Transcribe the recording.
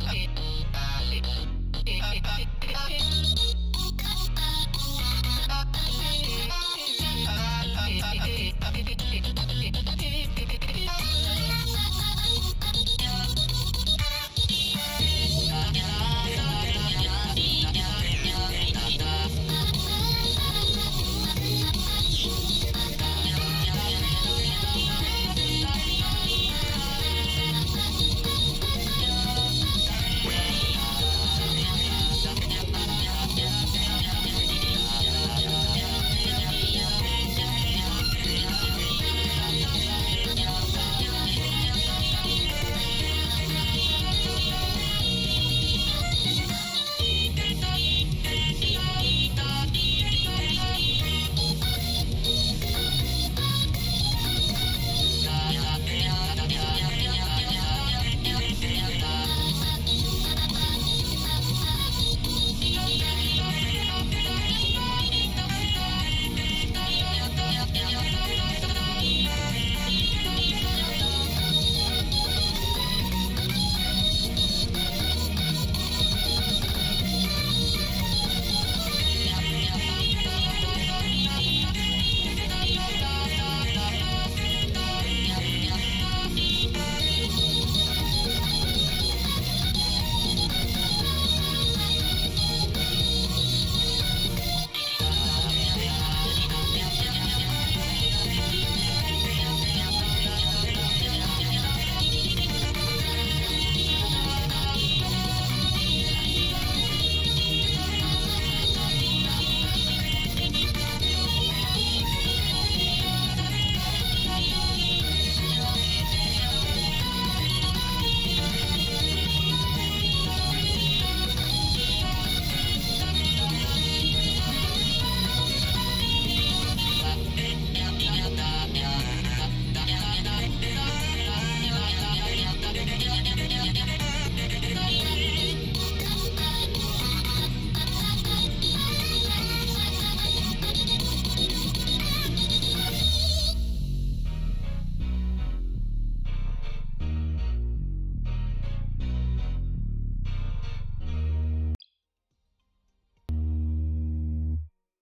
Okay.